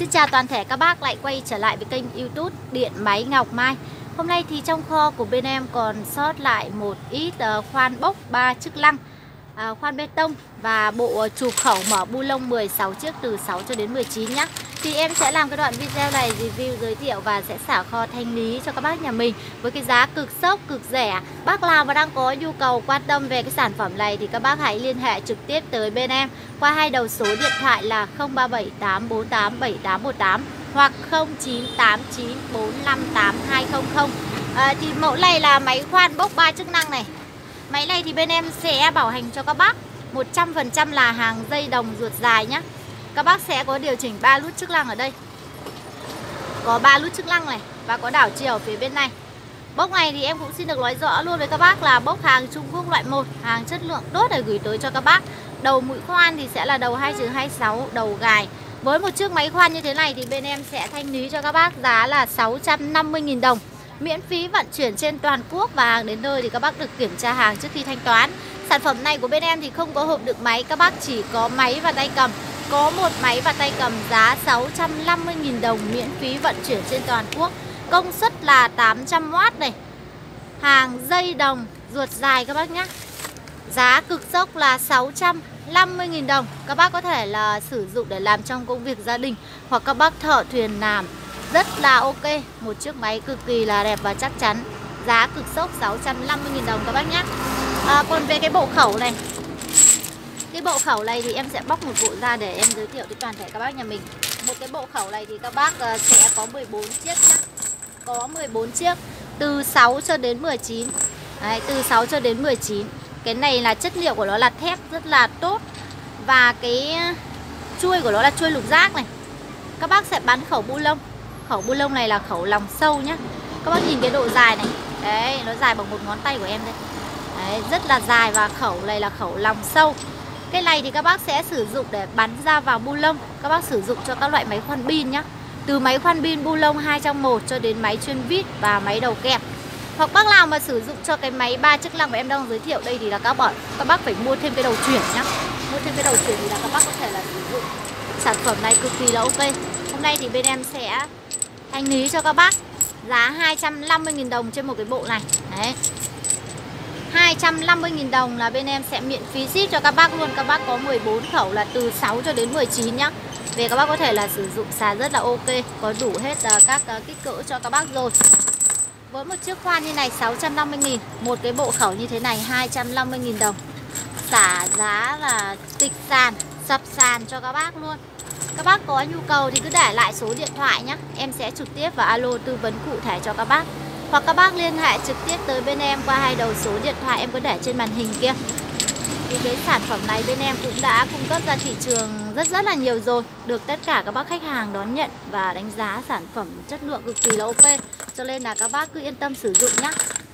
Xin chào toàn thể các bác, lại quay trở lại với kênh youtube Điện Máy Ngọc Mai. Hôm nay thì trong kho của bên em còn sót lại một ít ờ, khoan bốc 3 chức lăng À, khoan bê tông và bộ chụp khẩu mở bu lông 16 chiếc từ 6 cho đến 19 nhé thì em sẽ làm cái đoạn video này review giới thiệu và sẽ xả kho thanh lý cho các bác nhà mình với cái giá cực sốc cực rẻ. Bác nào mà đang có nhu cầu quan tâm về cái sản phẩm này thì các bác hãy liên hệ trực tiếp tới bên em qua hai đầu số điện thoại là 0378487818 hoặc 0989458200 à, thì mẫu này là máy khoan bốc ba chức năng này máy này thì bên em sẽ bảo hành cho các bác. 100% là hàng dây đồng ruột dài nhé các bác sẽ có điều chỉnh 3 nút chức năng ở đây. Có 3 nút chức năng này Và có đảo chiều phía bên này. Bốc này thì em cũng xin được nói rõ luôn với các bác là bốc hàng Trung Quốc loại 1 Hàng chất lượng tốt để gửi tới cho các bác. Đầu mũi khoan thì sẽ là đầu 2-26 Đầu gài. Với một chiếc máy khoan như thế này thì bên em sẽ thanh lý cho các bác giá là 650.000 đồng. Miễn phí vận chuyển trên toàn quốc Và hàng đến nơi thì các bác được kiểm tra hàng trước khi thanh toán. Sản phẩm này của bên em thì không có hộp đựng máy, Các bác chỉ có máy và tay cầm. Có một máy và tay cầm giá 650.000 đồng miễn phí vận chuyển trên toàn quốc. Công suất là 800W này. Hàng dây đồng, ruột dài các bác nhé. Giá cực sốc là 650.000 đồng. Các bác có thể là sử dụng để làm trong công việc gia đình Hoặc các bác thợ thuyền làm. Rất là ok. Một chiếc máy cực kỳ là đẹp và chắc chắn. Giá cực sốc 650.000 đồng các bác nhé. À, Còn về cái bộ khẩu này. Cái bộ khẩu này thì em sẽ bóc một bộ ra để em giới thiệu đến toàn thể các bác nhà mình. Một cái bộ khẩu này thì các bác à, sẽ có 14 chiếc nhá. Có 14 chiếc Từ 6 cho đến 19 Đấy, từ 6 cho đến 19 Cái này là chất liệu của nó là thép rất là tốt. Và cái à, chuôi của nó là chuôi lục giác này. Các bác sẽ bán khẩu bu lông. Khẩu bu lông này là khẩu lòng sâu nhá. Các bác nhìn cái độ dài này. Đấy, nó dài bằng một ngón tay của em đây. Đấy, rất là dài và khẩu này là khẩu lòng sâu. Cái này thì các bác sẽ sử dụng để bắn ra vào bu lông. Các bác sử dụng cho các loại máy khoan pin nhá. Từ máy khoan pin bu lông 2 trong 1 cho đến máy chuyên vít và máy đầu kẹp. Hoặc bác nào mà sử dụng cho cái máy ba chức năng mà em đang giới thiệu đây thì là các bạn các bác phải mua thêm cái đầu chuyển nhá. Mua thêm cái đầu chuyển thì là các bác có thể là sử dụng. Sản phẩm này cực kỳ là ok. Hôm nay thì bên em sẽ thanh lý cho các bác, Giá 250.000 đồng trên một cái bộ này. Đấy. 250.000 đồng là bên em sẽ miễn phí ship cho các bác luôn. Các bác có 14 khẩu là từ 6 cho đến 19 nhá. Về các bác có thể là sử dụng xà rất là ok, Có đủ hết à, các à, kích cỡ cho các bác rồi. Với một chiếc khoan như này 650.000 Một cái bộ khẩu như thế này 250.000 đồng. Xả giá là tịch sàn, Sập sàn cho các bác luôn các bác có nhu cầu thì cứ để lại số điện thoại nhé Em sẽ trực tiếp và alo tư vấn cụ thể cho các bác. Hoặc các bác liên hệ trực tiếp tới bên em qua hai đầu số điện thoại em có để trên màn hình kia. Thì cái sản phẩm này bên em cũng đã cung cấp ra thị trường rất rất là nhiều rồi. Được tất cả các bác khách hàng đón nhận và đánh giá sản phẩm chất lượng cực kỳ là ok. Cho nên là các bác cứ yên tâm sử dụng nhé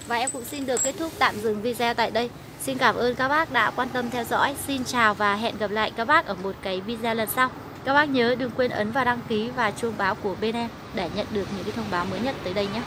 Và em cũng xin được kết thúc tạm dừng video tại đây. Xin cảm ơn các bác đã quan tâm theo dõi. Xin chào và hẹn gặp lại các bác ở một cái video lần sau. Các bác nhớ đừng quên ấn vào đăng ký và chuông báo của bên em Để nhận được những cái thông báo mới nhất tới đây nhé.